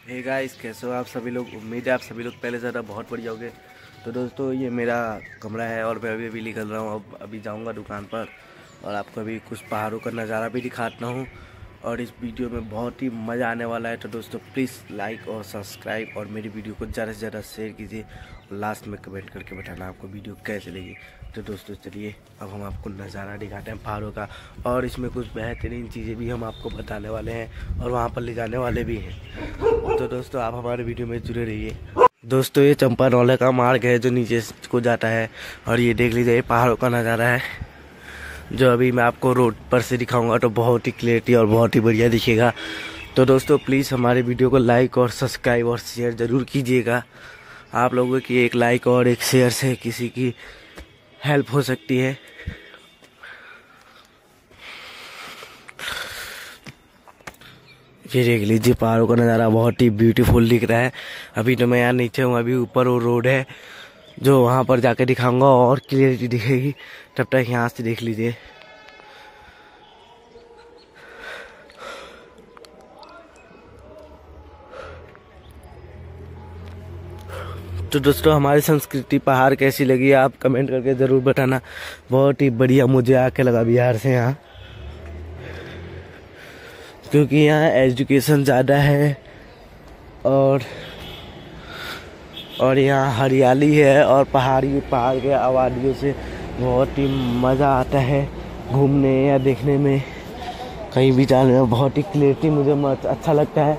Hey guys कैसे हो आप सभी लोग? उम्मीद है आप सभी लोग पहले ज़्यादा बहुत बढ़िया होगे। तो दोस्तों, ये मेरा कमरा है और मैं अभी अभी निकल रहा हूँ। अब अभी जाऊँगा दुकान पर और आपको अभी कुछ पहाड़ों का नज़ारा भी दिखाता हूँ। और इस वीडियो में बहुत ही मज़ा आने वाला है। तो दोस्तों प्लीज़ लाइक और सब्सक्राइब और मेरी वीडियो को ज़्यादा से ज़्यादा शेयर कीजिए लास्ट में कमेंट करके बताना आपको वीडियो कैसे लगी। तो दोस्तों, चलिए, अब हम आपको नज़ारा दिखाते हैं पहाड़ों का और इसमें कुछ बेहतरीन चीज़ें भी हम आपको बताने वाले हैं और वहाँ पर ले जाने वाले भी हैं। तो दोस्तों, आप हमारे वीडियो में जुड़े रहिए। दोस्तों, ये चंपा नौले का मार्ग है जो नीचे को जाता है और ये देख लीजिए पहाड़ों का नज़ारा है। जो अभी मैं आपको रोड पर से दिखाऊँगा तो बहुत ही क्लियरिटी और बहुत ही बढ़िया दिखेगा। तो दोस्तों प्लीज़ हमारे वीडियो को लाइक और सब्सक्राइब और शेयर ज़रूर कीजिएगा। आप लोगों की एक लाइक और एक शेयर से किसी की हेल्प हो सकती है। ये देख लीजिए, पहाड़ों का नज़ारा बहुत ही ब्यूटीफुल दिख रहा है। अभी तो मैं यहाँ नीचे हूँ, अभी ऊपर वो रोड है। जो वहाँ पर जाके दिखाऊँगा और क्लियरिटी दिखेगी। तब तक यहाँ से देख लीजिए। तो दोस्तों, हमारी संस्कृति पहाड़ कैसी लगी, आप कमेंट करके ज़रूर बताना। बहुत ही बढ़िया मुझे आके लगा बिहार से यहाँ। क्योंकि यहाँ एजुकेशन ज़्यादा है और और यहाँ हरियाली है और पहाड़ी पहाड़ के आबादियों से बहुत ही मज़ा आता है घूमने या देखने में। कहीं भी जाने में बहुत ही क्लियरिटी मुझे अच्छा लगता है।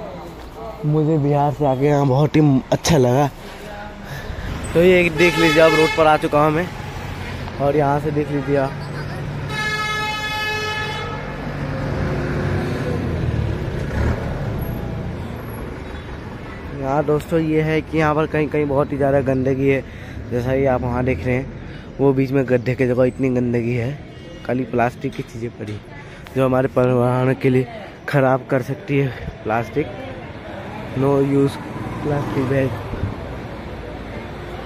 मुझे बिहार से आके यहाँ बहुत ही अच्छा लगा। तो ये देख लीजिए, अब रोड पर आ चुका हूँ मैं और यहाँ से देख लीजिए आप। यहाँ दोस्तों, ये है कि यहाँ पर कहीं कहीं बहुत ही ज़्यादा गंदगी है। जैसा कि आप वहाँ देख रहे हैं, वो बीच में गड्ढे की जगह इतनी गंदगी है, खाली प्लास्टिक की चीज़ें पड़ी जो हमारे पर्यावरण के लिए ख़राब कर सकती है। Plastic? No use plastic bag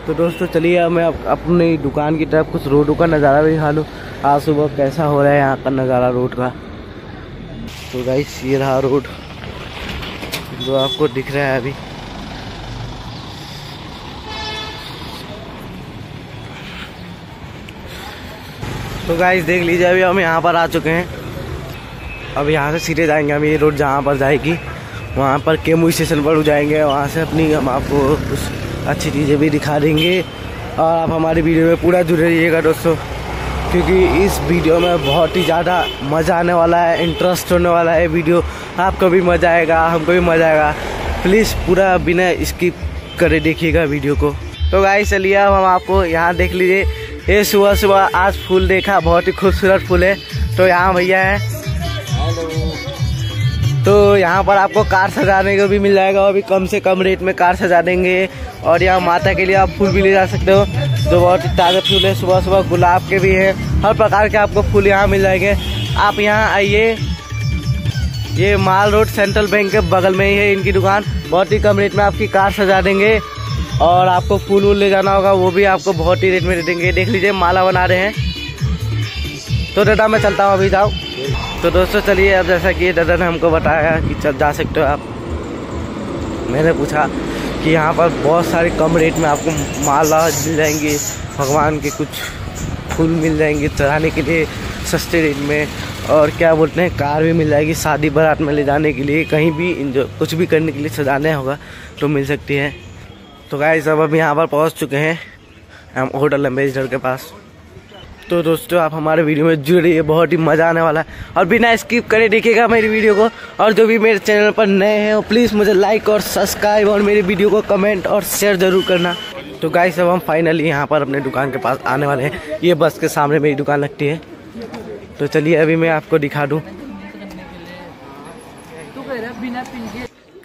तो दोस्तों, चलिए, अब मैं अपनी दुकान की तरफ़ कुछ रोडों का नज़ारा भी दिखा लूँ। आज सुबह कैसा हो रहा है यहाँ का नज़ारा रोड का? तो गाइस ये रहा रोड, जो आपको दिख रहा है अभी। तो गाइस देख लीजिए, अभी हम यहाँ पर आ चुके हैं। अब यहाँ से सीधे जाएँगे हम, ये रोड जहाँ पर जाएगी, वहाँ पर केमू स्टेशन पर जाएँगे वहाँ से अपनी हम आपको कुछ अच्छी चीज़ें भी दिखा देंगे। और आप हमारी वीडियो में पूरा जुड़े रहिएगा दोस्तों, क्योंकि इस वीडियो में बहुत ही ज़्यादा मज़ा आने वाला है इंटरेस्ट होने वाला है वीडियो। आपको भी मज़ा आएगा, हमको भी मज़ा आएगा। प्लीज़ पूरा बिना स्किप करे देखिएगा वीडियो को। तो गाइस चलिए अब हम आपको यहाँ देख लीजिए। ये सुबह सुबह आज फूल देखा, बहुत ही खूबसूरत फूल है। तो यहाँ भैया है। तो यहाँ पर आपको कार सजाने को भी मिल जाएगा, और भी कम से कम रेट में कार सजा देंगे। और यहाँ माता के लिए आप फूल भी ले जा सकते हो, जो बहुत ही ताज़ा फूल है। सुबह सुबह गुलाब के भी है। हर प्रकार के आपको फूल यहाँ मिल जाएँगे। आप यहाँ आइए। ये माल रोड सेंट्रल बैंक के बगल में ही है इनकी दुकान। बहुत ही कम रेट में आपकी कार सजा देंगे। और आपको फूल वूल ले जाना होगा, वो भी आपको बहुत ही रेट में दे देंगे। देख लीजिए, माला बना रहे हैं। तो दादा, मैं चलता हूँ अभी, जाओ। तो दोस्तों, चलिए, अब जैसा कि दादा ने हमको बताया कि चल जा सकते हो आप। मैंने पूछा कि यहाँ पर बहुत सारे कम रेट में आपको माला मिल जाएँगी, भगवान के कुछ फूल मिल जाएँगे चढ़ाने के लिए सस्ते रेट में। और क्या बोलते हैं, कार भी मिल जाएगी शादी बारात में ले जाने के लिए, कहीं भी कुछ भी करने के लिए सजाने होगा तो मिल सकती है। तो गाय सब अभी यहाँ पर पहुँच चुके हैं हम होटल एम्बेसडर के पास। तो दोस्तों आप हमारे वीडियो में जुड़ रही है बहुत ही मज़ा आने वाला है। और बिना स्किप करे देखिएगा मेरी वीडियो को। और जो भी मेरे चैनल पर नए हैं वो प्लीज़ मुझे लाइक और सब्सक्राइब और मेरी वीडियो को कमेंट और शेयर ज़रूर करना। तो गाय सब हम फाइनली यहाँ पर अपने दुकान के पास आने वाले हैं। ये बस के सामने मेरी दुकान लगती है। तो चलिए अभी मैं आपको दिखा दूँ।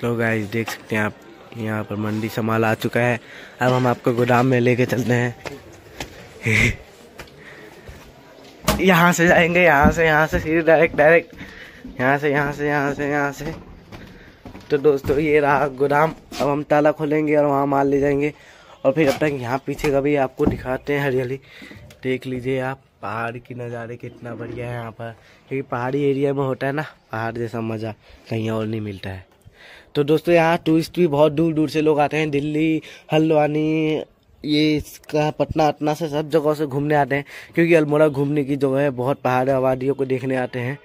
तो गाय देख सकते हैं आप। यहाँ पर मंडी से माल आ चुका है। अब हम आपको गोदाम में लेके चलते हैं। यहाँ से जाएँगे, यहाँ से यहाँ से, सीधे डायरेक्ट डायरेक्ट यहाँ से यहाँ से यहाँ से यहाँ से। तो दोस्तों, ये रहा गोदाम। अब हम ताला खोलेंगे और वहाँ माल ले जाएँगे। और फिर अब तक यहाँ पीछे का भी आपको दिखाते हैं हरियाली। देख लीजिए आप, पहाड़ की नज़ारे कितना बढ़िया है यहाँ पर। क्योंकि पहाड़ी एरिया में होता है ना, पहाड़ जैसा मज़ा कहीं और नहीं मिलता है। तो दोस्तों यहाँ टूरिस्ट भी बहुत दूर दूर से लोग आते हैं, दिल्ली, हल्द्वानी, ये इसका पटना अटना से सब जगह से घूमने आते हैं, क्योंकि अल्मोड़ा घूमने की जगह है, बहुत पहाड़ आबादियों को देखने आते हैं।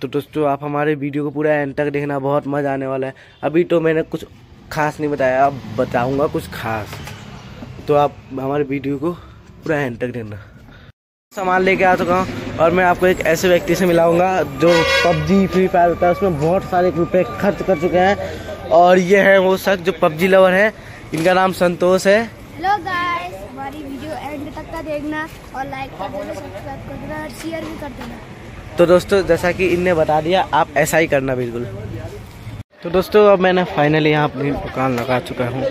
तो दोस्तों आप हमारे वीडियो को पूरा एंड तक देखना, बहुत मज़ा आने वाला है। अभी तो मैंने कुछ खास नहीं बताया, अब बताऊँगा कुछ खास। तो आप हमारे वीडियो को पूरा एंड तक देखना। सामान लेके आ चुका हूँ। और मैं आपको एक ऐसे व्यक्ति से मिलाऊँगा जो पबजी फ्री फायर होता है उसमें बहुत सारे रुपए खर्च कर चुके हैं। और ये है वो शख्स जो पबजी लवर है। इनका नाम संतोष है। हेलो गाइस हमारी वीडियो एंड तक का देखना और लाइक कर देना सब्सक्राइब कर देना और शेयर भी कर देना। तो दोस्तों जैसा कि इनने बता दिया आप ऐसा ही करना बिल्कुल। तो दोस्तों अब मैंने फाइनली यहाँ अपनी दुकान लगा चुका हूँ।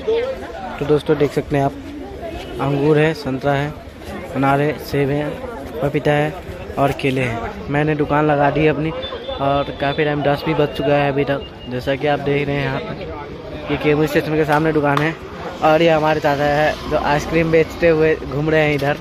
तो दोस्तों देख सकते हैं आप अंगूर है संतरा है अनार है सेब है पपीता है। और केले हैं। मैंने दुकान लगा दी अपनी और काफ़ी टाइम दस भी बच चुका है अभी तक। जैसा कि आप देख रहे हैं यहाँ पर, ये केबल स्टेशन के सामने दुकान है और ये हमारे चाचा है जो आइसक्रीम बेचते हुए घूम रहे हैं इधर।